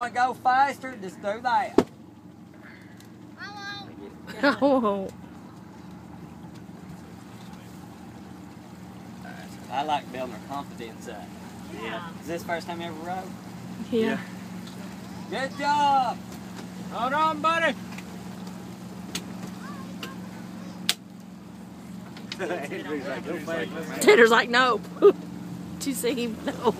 want to go faster, just do that. I won't. I like building her confidence up. Yeah. Is this first time you ever rode? Yeah. Good job! Hold on, buddy. Tater's like, no. Did you see him? No.